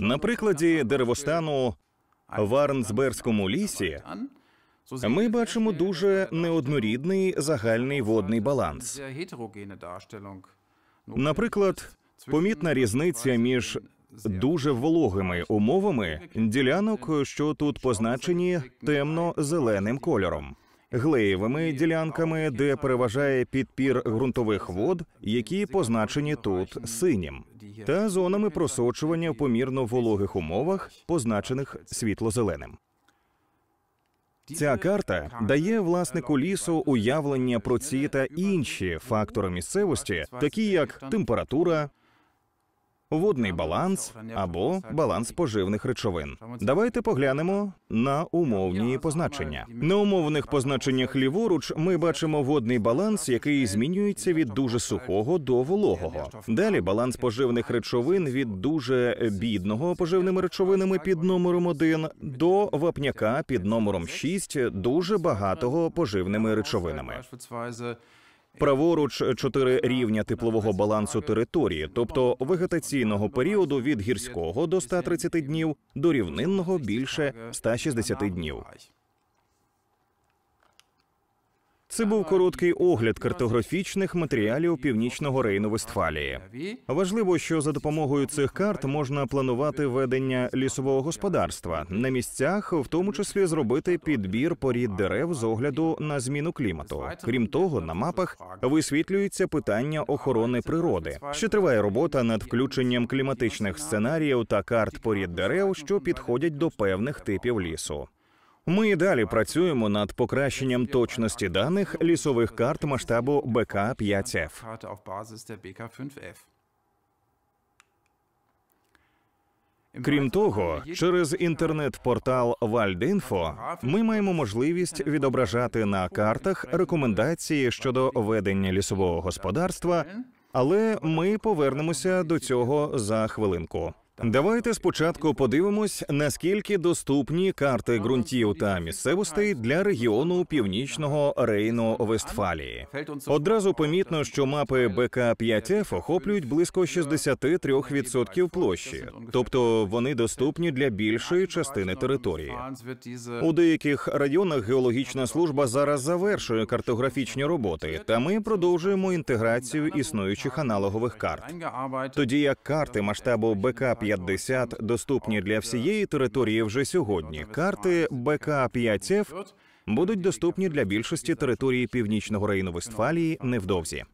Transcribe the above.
На прикладі деревостану в Арнсбергському лісі ми бачимо дуже неоднорідний загальний водний баланс. Наприклад, помітна різниця між дуже вологими умовами ділянок, що тут позначені темно-зеленим кольором, глеєвими ділянками, де переважає підпір ґрунтових вод, які позначені тут синім, та зонами просочування в помірно вологих умовах, позначених світло-зеленим. Ця карта дає власнику лісу уявлення про ці та інші фактори місцевості, такі як температура, водний баланс або баланс поживних речовин. Давайте поглянемо на умовні позначення. На умовних позначеннях ліворуч ми бачимо водний баланс, який змінюється від дуже сухого до вологого. Далі баланс поживних речовин від дуже бідного поживними речовинами під номером 1 до вапняка під номером 6 дуже багатого поживними речовинами. Праворуч чотири рівня теплового балансу території, тобто вегетаційного періоду від гірського до 130 днів до рівнинного більше 160 днів. Це був короткий огляд картографічних матеріалів північного рейну Вестфалії. Важливо, що за допомогою цих карт можна планувати ведення лісового господарства на місцях, в тому числі зробити підбір порід дерев з огляду на зміну клімату. Крім того, на мапах висвітлюється питання охорони природи. Ще триває робота над включенням кліматичних сценаріїв та карт порід дерев, що підходять до певних типів лісу. Ми і далі працюємо над покращенням точності даних лісових карт масштабу БК 5F. Крім того, через інтернет-портал Вальдінфо ми маємо можливість відображати на картах рекомендації щодо ведення лісового господарства, але ми повернемося до цього за хвилинку. Давайте спочатку подивимось, наскільки доступні карти ґрунтів та місцевостей для регіону північного рейну Вестфалії. Одразу помітно, що мапи БК 5F охоплюють близько 63% площі, тобто вони доступні для більшої частини території. У деяких районах геологічна служба зараз завершує картографічні роботи, та ми продовжуємо інтеграцію існуючих аналогових карт. Тоді як карти масштабу БК 50 доступні для всієї території вже сьогодні. Карти БК 5F будуть доступні для більшості території північного району Вестфалії невдовзі.